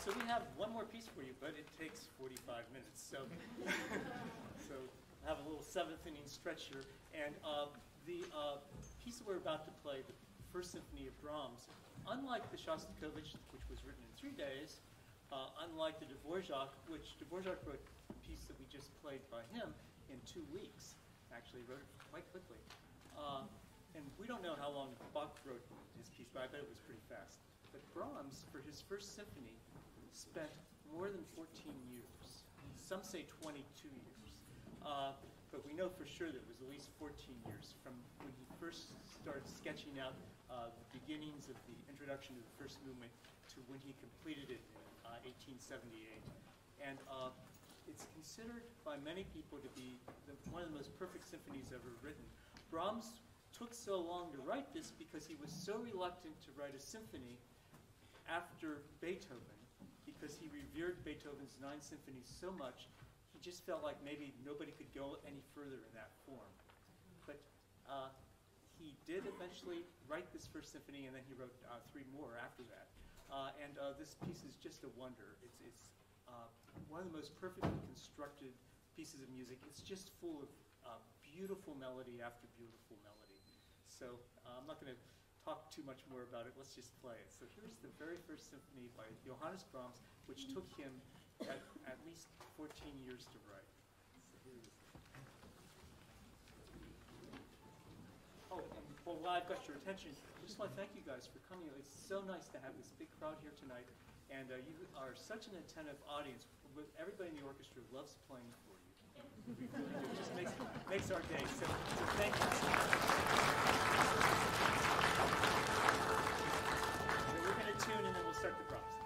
so we have one more piece for you, but it takes 45 minutes. So, so I have a little seventh inning stretch here. And uh, the uh, piece that we're about to play, the First Symphony of Brahms, unlike the Shostakovich, which was written in three days, uh, unlike the Dvorak, which Dvorak wrote a piece that we just played by him in two weeks. Actually, wrote it quite quickly. Uh, and we don't know how long Bach wrote his piece, but I bet it was pretty fast. But Brahms, for his first symphony, spent more than 14 years. Some say 22 years. Uh, but we know for sure that it was at least 14 years from when he first started sketching out uh, the beginnings of the introduction to the first movement to when he completed it in uh, 1878. And uh, it's considered by many people to be the, one of the most perfect symphonies ever written. Brahms took so long to write this because he was so reluctant to write a symphony after Beethoven because he revered Beethoven's nine symphonies so much, he just felt like maybe nobody could go any further in that form. But uh, he did eventually write this first symphony, and then he wrote uh, three more after that. Uh, and uh, this piece is just a wonder. It's, it's uh, one of the most perfectly constructed pieces of music. It's just full of uh, beautiful melody after beautiful melody. So I'm not going to talk too much more about it. Let's just play it. So here's the very first symphony by Johannes Brahms, which took him at, at least 14 years to write. Oh, and well, while I've got your attention, I just want to thank you guys for coming. It's so nice to have this big crowd here tonight, and uh, you are such an attentive audience. Everybody in the orchestra loves playing for you. It just makes, makes our day. So, so thank you. Start the props.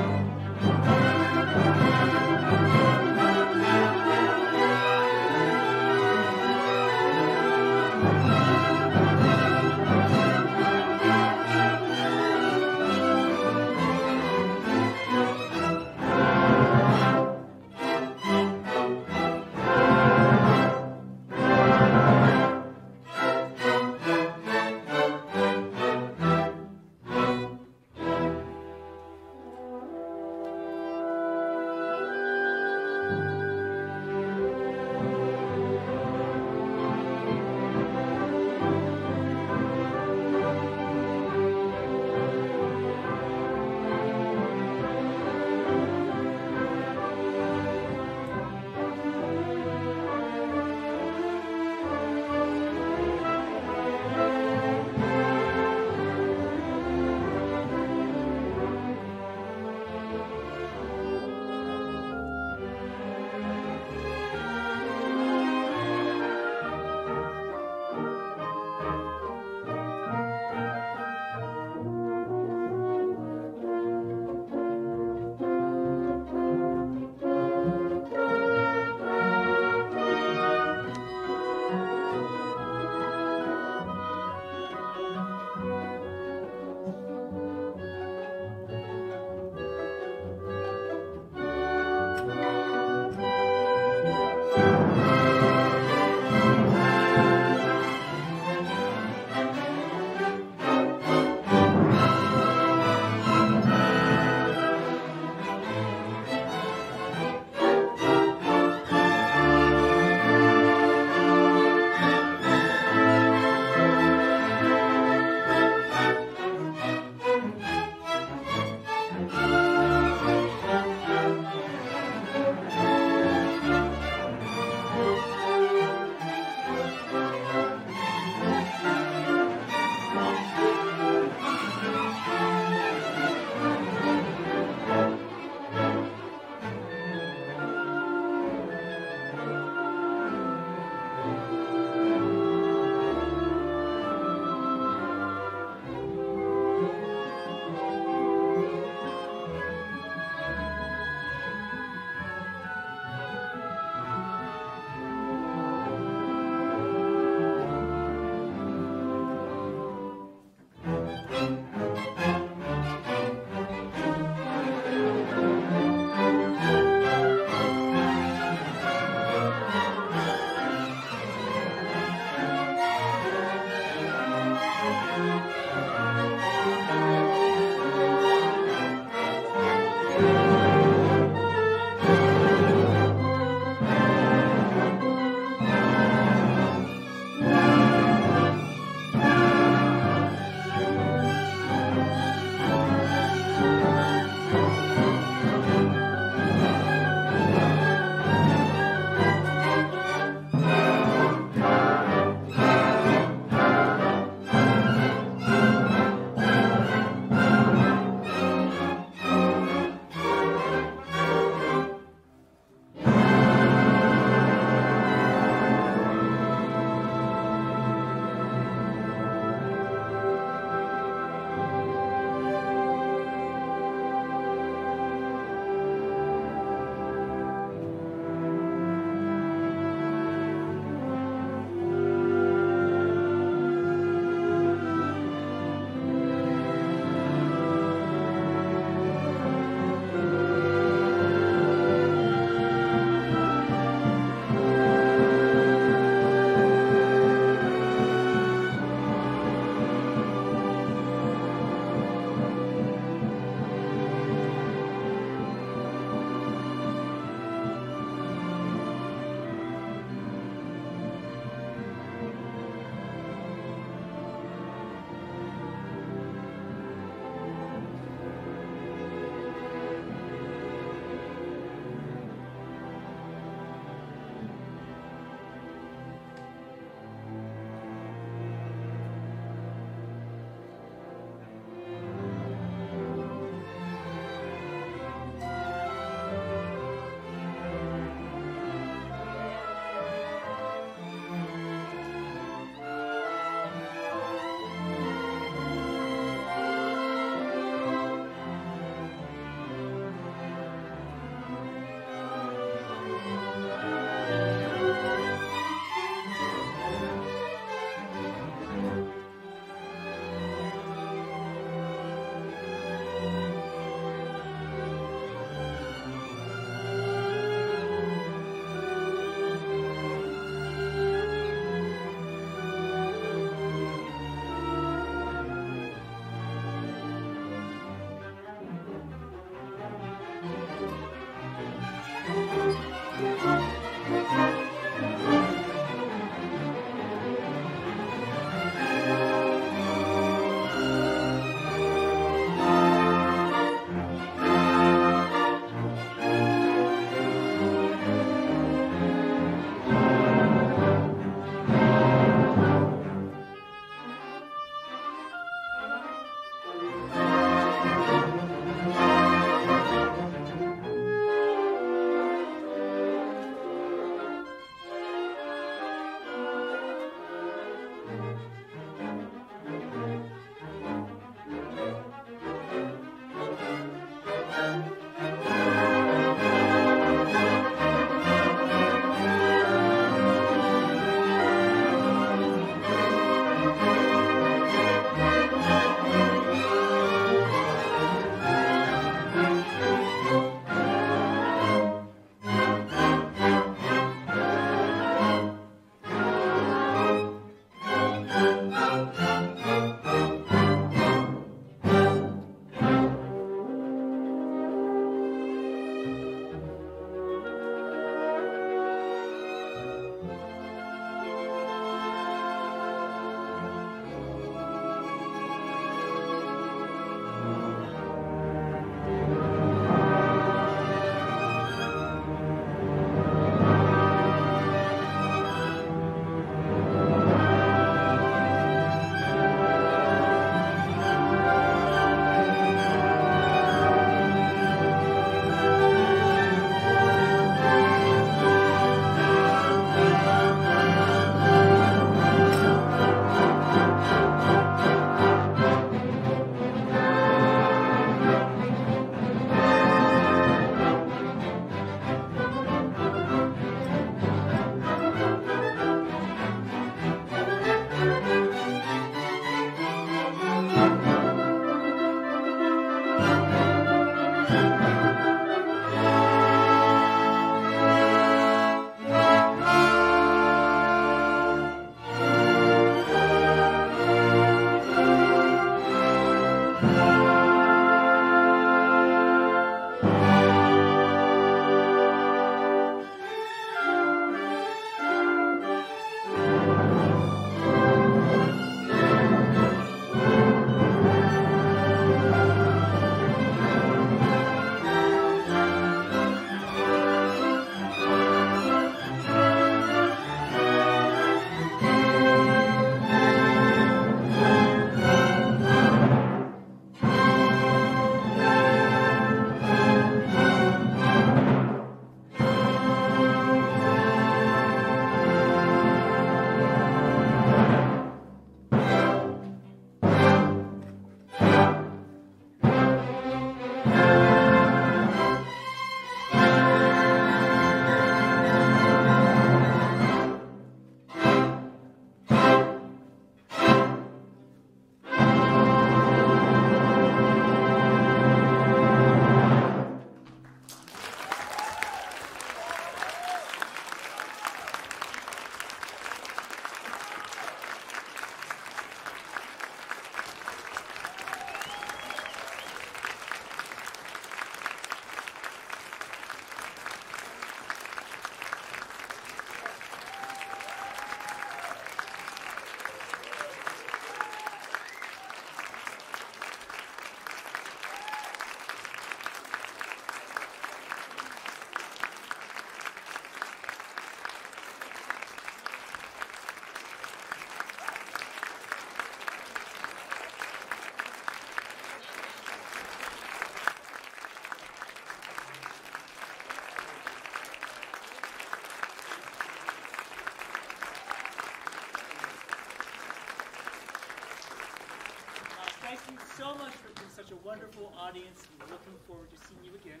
so much for being such a wonderful audience. and looking forward to seeing you again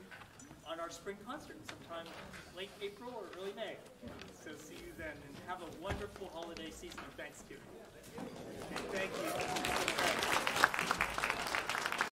on our spring concert sometime late April or early May. So see you then, and have a wonderful holiday season of Thanksgiving. And thank you.